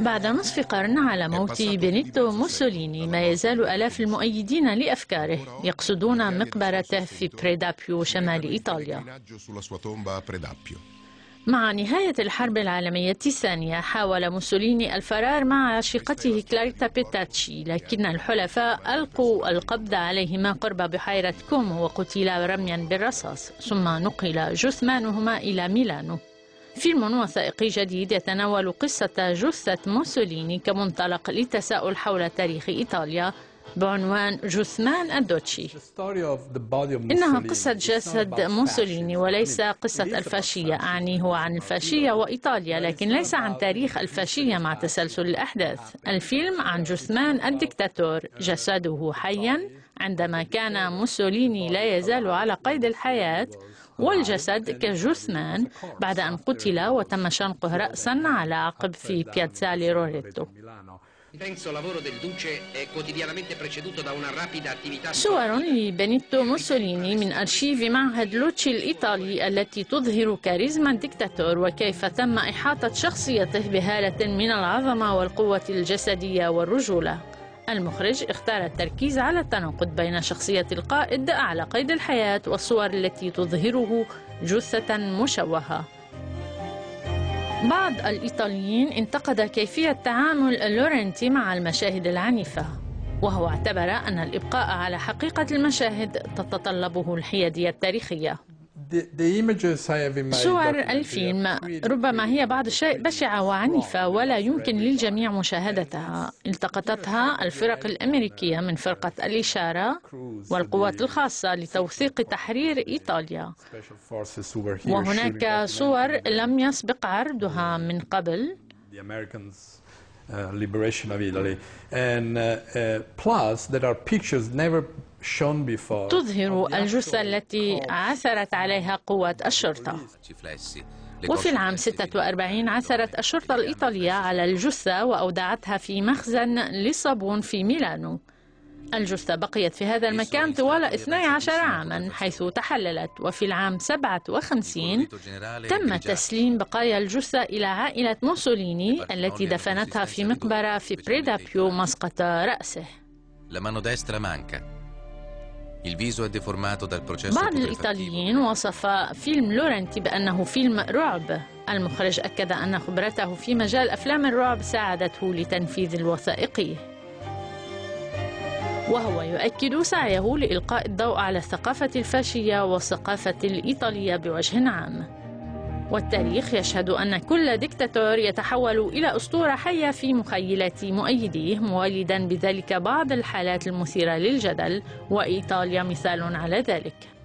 بعد نصف قرن على موت بينيتو موسوليني ما يزال آلاف المؤيدين لأفكاره يقصدون مقبرته في بريدابيو شمال إيطاليا. مع نهاية الحرب العالمية الثانية حاول موسوليني الفرار مع عشيقته كلاريتا بيتاتشي لكن الحلفاء ألقوا القبض عليهما قرب بحيرة كومو وقتلا رميا بالرصاص ثم نقل جثمانهما إلى ميلانو. فيلم وثائقي جديد يتناول قصة جثة موسوليني كمنطلق للتساؤل حول تاريخ إيطاليا بعنوان جثمان الدوتشي. إنها قصة جسد موسوليني وليس قصة الفاشية. أعني هو عن الفاشية وإيطاليا لكن ليس عن تاريخ الفاشية مع تسلسل الأحداث. الفيلم عن جثمان الدكتاتور جسده حيا. عندما كان موسوليني لا يزال على قيد الحياة والجسد كجثمان بعد أن قتل وتم شنقه رأسا على عقب في بياتزالي روريتو. صور لبنيتو موسوليني من أرشيف معهد لوتشي الإيطالي التي تظهر كاريزما الدكتاتور وكيف تم إحاطة شخصيته بهالة من العظمة والقوة الجسدية والرجولة. المخرج اختار التركيز على التناقض بين شخصية القائد على قيد الحياة والصور التي تظهره جثة مشوهة. بعض الإيطاليين انتقد كيفية تعامل لورنتي مع المشاهد العنيفة وهو اعتبر أن الإبقاء على حقيقة المشاهد تتطلبه الحيادية التاريخية. صور الفيلم ربما هي بعض الشيء بشعة وعنيفة ولا يمكن للجميع مشاهدتها. التقطتها الفرق الأمريكية من فرقة الإشارة والقوات الخاصة لتوثيق تحرير إيطاليا. وهناك صور لم يسبق عرضها من قبل. Uh, liberation of Italy. And uh, uh, plus, there are pictures never تظهر الجثة التي عثرت عليها قوات الشرطة. وفي العام 46 عثرت الشرطة الإيطالية على الجثة وأودعتها في مخزن للصابون في ميلانو. الجثة بقيت في هذا المكان طوال 12 عاما حيث تحللت. وفي العام 57 تم تسليم بقايا الجثة إلى عائلة موسوليني التي دفنتها في مقبرة في بريدابيو مسقط رأسه. بعض الإيطاليين وصف فيلم لورنتي بأنه فيلم رعب. المخرج أكد أن خبرته في مجال أفلام الرعب ساعدته لتنفيذ الوثائقي وهو يؤكد سعيه لإلقاء الضوء على الثقافة الفاشية والثقافة الإيطالية بوجه عام. والتاريخ يشهد أن كل دكتاتور يتحول إلى أسطورة حية في مخيلة مؤيديه مولدا بذلك بعض الحالات المثيرة للجدل وإيطاليا مثال على ذلك.